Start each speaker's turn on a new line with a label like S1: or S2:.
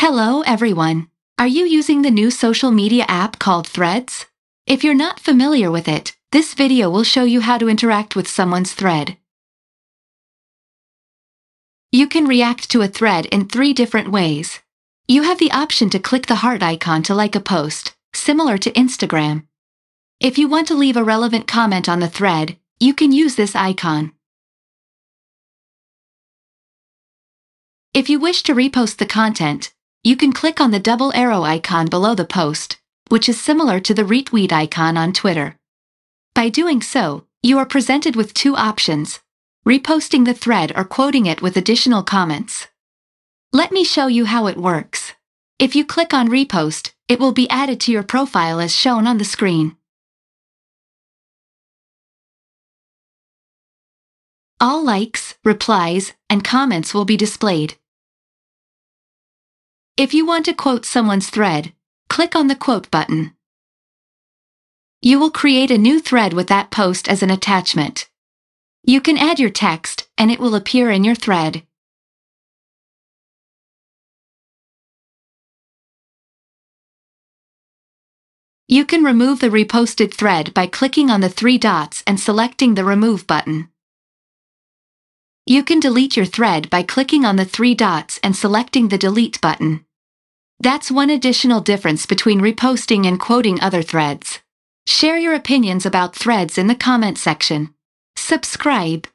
S1: Hello, everyone. Are you using the new social media app called Threads? If you're not familiar with it, this video will show you how to interact with someone's thread. You can react to a thread in three different ways. You have the option to click the heart icon to like a post, similar to Instagram. If you want to leave a relevant comment on the thread, you can use this icon. If you wish to repost the content, you can click on the double arrow icon below the post, which is similar to the retweet icon on Twitter. By doing so, you are presented with two options, reposting the thread or quoting it with additional comments. Let me show you how it works. If you click on repost, it will be added to your profile as shown on the screen. All likes, replies, and comments will be displayed. If you want to quote someone's thread, click on the quote button. You will create a new thread with that post as an attachment. You can add your text and it will appear in your thread. You can remove the reposted thread by clicking on the three dots and selecting the Remove button. You can delete your thread by clicking on the three dots and selecting the Delete button. That's one additional difference between reposting and quoting other threads. Share your opinions about threads in the comment section. Subscribe